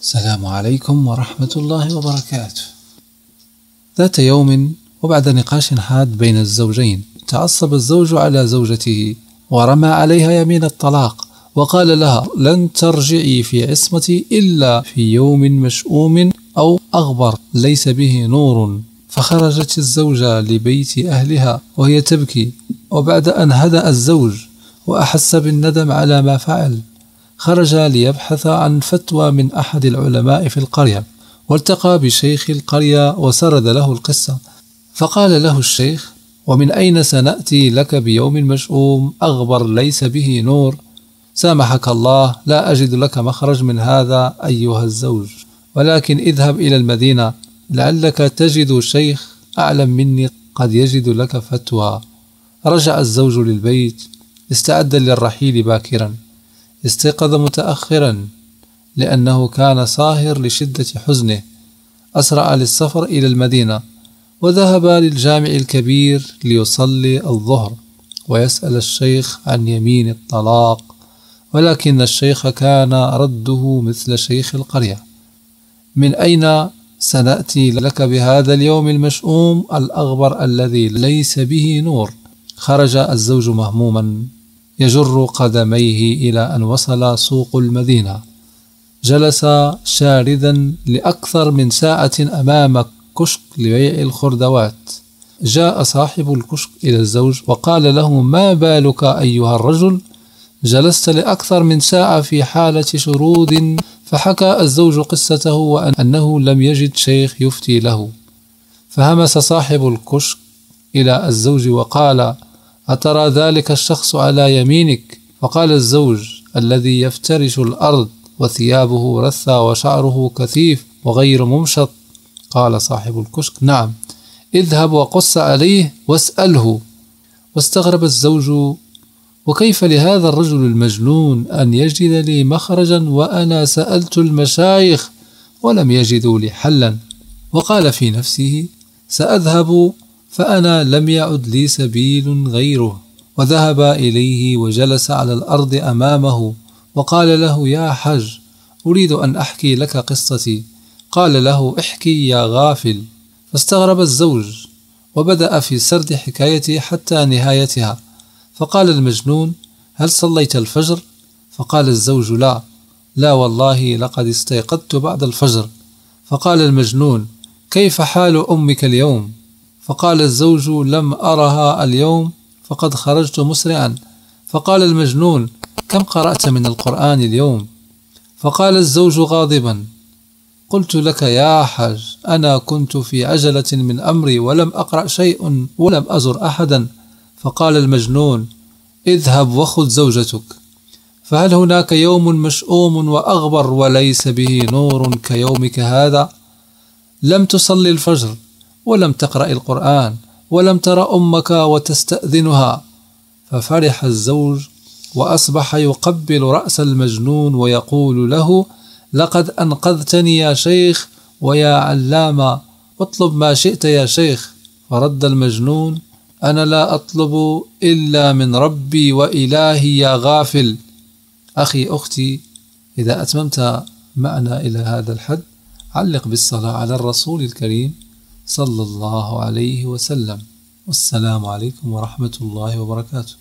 السلام عليكم ورحمة الله وبركاته. ذات يوم وبعد نقاش حاد بين الزوجين، تعصب الزوج على زوجته ورمى عليها يمين الطلاق، وقال لها: لن ترجعي في عصمتي إلا في يوم مشؤوم أو أغبر ليس به نور. فخرجت الزوجة لبيت أهلها وهي تبكي، وبعد أن هدأ الزوج وأحس بالندم على ما فعل، خرج ليبحث عن فتوى من أحد العلماء في القرية والتقى بشيخ القرية وسرد له القصة. فقال له الشيخ ومن أين سنأتي لك بيوم مشؤوم؟ أغبر ليس به نور. سامحك الله لا أجد لك مخرج من هذا أيها الزوج. ولكن اذهب إلى المدينة لعلك تجد شيخ أعلم مني قد يجد لك فتوى. رجع الزوج للبيت استعد للرحيل باكرا. استيقظ متأخرا لأنه كان صاهر لشدة حزنه. أسرع للسفر إلى المدينة وذهب للجامع الكبير ليصلي الظهر ويسأل الشيخ عن يمين الطلاق ولكن الشيخ كان رده مثل شيخ القرية. من أين سنأتي لك بهذا اليوم المشؤوم الأغبر الذي ليس به نور؟ خرج الزوج مهموما. يجر قدميه إلى أن وصل سوق المدينة. جلس شاردا لأكثر من ساعة أمام كشك لبيع الخردوات. جاء صاحب الكشك إلى الزوج وقال له ما بالك أيها الرجل؟ جلست لأكثر من ساعة في حالة شرود. فحكى الزوج قصته وأنه لم يجد شيخ يفتي له. فهمس صاحب الكشك إلى الزوج وقال أترى ذلك الشخص على يمينك؟ فقال الزوج الذي يفترش الأرض وثيابه رثى وشعره كثيف وغير ممشط. قال صاحب الكشك نعم. اذهب وقص عليه واسأله. واستغرب الزوج وكيف لهذا الرجل المجنون أن يجد لي مخرجا وأنا سألت المشايخ ولم يجدوا لي حلا؟ وقال في نفسه سأذهب فأنا لم يعد لي سبيل غيره وذهب إليه وجلس على الأرض أمامه وقال له يا حج أريد أن أحكي لك قصتي. قال له احكي يا غافل. فاستغرب الزوج وبدأ في سرد حكايته حتى نهايتها. فقال المجنون هل صليت الفجر؟ فقال الزوج لا. لا والله لقد استيقظت بعد الفجر. فقال المجنون كيف حال أمك اليوم؟ فقال الزوج لم أرها اليوم فقد خرجت مسرعا. فقال المجنون كم قرأت من القرآن اليوم؟ فقال الزوج غاضبا. قلت لك يا حاج أنا كنت في عجلة من أمري ولم أقرأ شيء ولم أزر أحدا. فقال المجنون اذهب وخذ زوجتك. فهل هناك يوم مشؤوم وأغبر وليس به نور كيومك هذا؟ لم تصلي الفجر. ولم تقرأ القرآن ولم تر أمك وتستأذنها ففرح الزوج وأصبح يقبل رأس المجنون ويقول له لقد أنقذتني يا شيخ ويا علامة اطلب ما شئت يا شيخ. فرد المجنون أنا لا أطلب إلا من ربي وإلهي يا غافل. أخي أختي إذا أتممت معنا إلى هذا الحد علق بالصلاة على الرسول الكريم. صلى الله عليه وسلم. والسلام عليكم ورحمة الله وبركاته.